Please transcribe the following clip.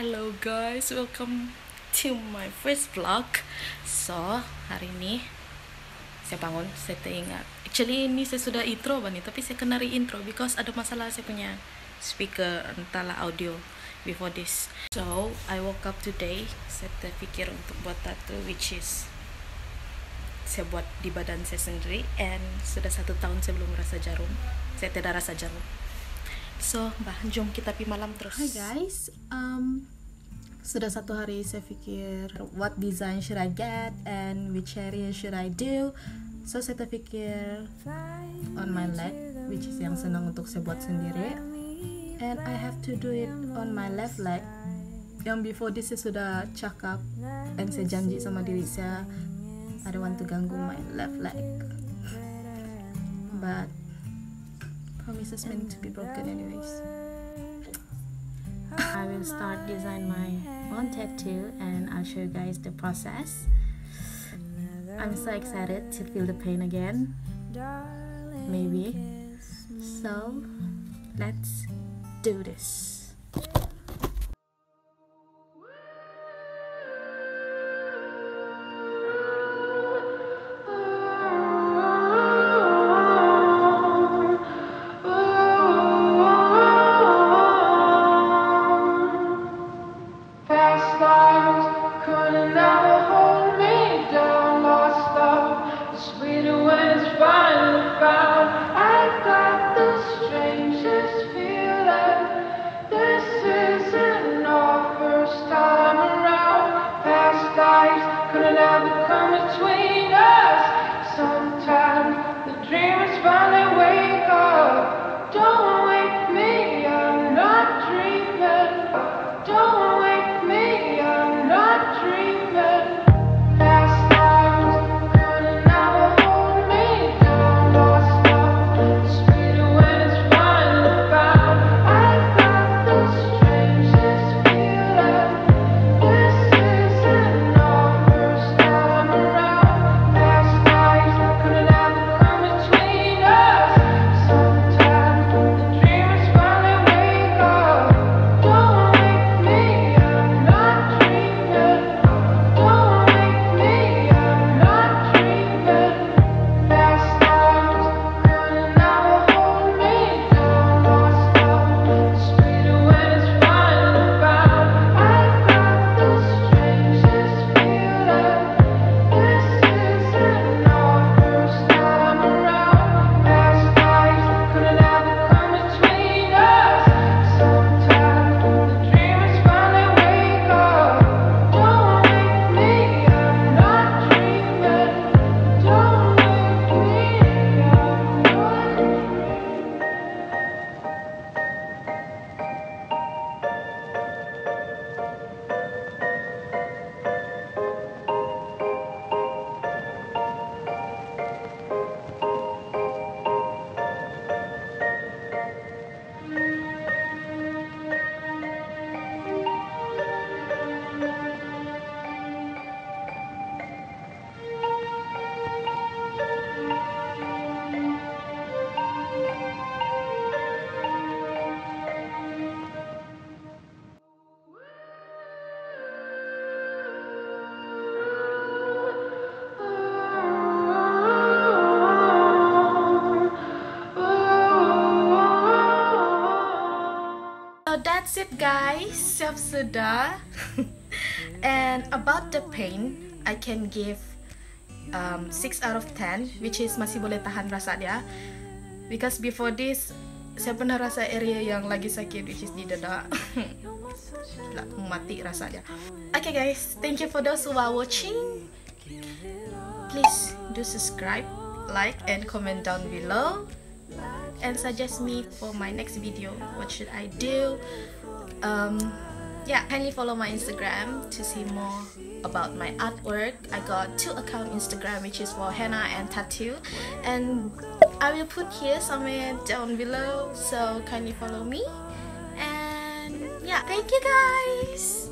Hello guys, welcome to my first vlog. So, hari ini saya bangun, saya teringat. Actually ini saya sudah intro bani, tapi saya kena re-intro because ada masalah saya punya speaker entahlah audio before this. So, I woke up today, saya terfikir untuk buat tattoo which is saya buat di badan saya sendiri and sudah satu tahun saya belum rasa jarum saya tidak rasa jarum so bah jom kita pi malam terus Hi guys, um, sudah satu hari saya pikir what design should I get and which area should I do. So saya terfikir on my leg, which is yang senang untuk saya buat sendiri. And I have to do it on my left leg. Yang before this saya sudah cakap and saya janji sama diri saya I don't want to ganggu my left leg. But promises meant to be broken anyways. I will start design my own tattoo and I'll show you guys the process. I'm so excited to feel the pain again. Maybe. So let's do this. Guys, siap sudah. and about the pain, I can give um, 6 out of 10 which is masih boleh tahan rasa dia. Because before this, saya pernah rasa area yang lagi sakit which is di dada. Gila, mati rasa dia. Okay guys, thank you for those who are watching. Please do subscribe, like and comment down below and suggest me for my next video. What should i do? Um yeah kindly follow my instagram to see more about my artwork. I got two account instagram which is for henna and tattoo. And i will put here somewhere down below so kindly follow me. And yeah thank you guys